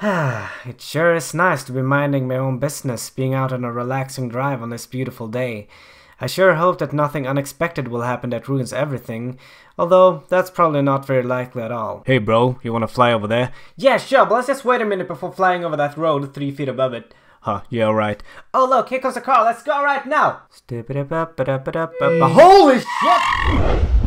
it sure is nice to be minding my own business, being out on a relaxing drive on this beautiful day. I sure hope that nothing unexpected will happen that ruins everything, although that's probably not very likely at all. Hey bro, you wanna fly over there? Yeah, sure, but let's just wait a minute before flying over that road three feet above it. Huh, yeah, right. Oh look, here comes a car, let's go right now! Holy shit!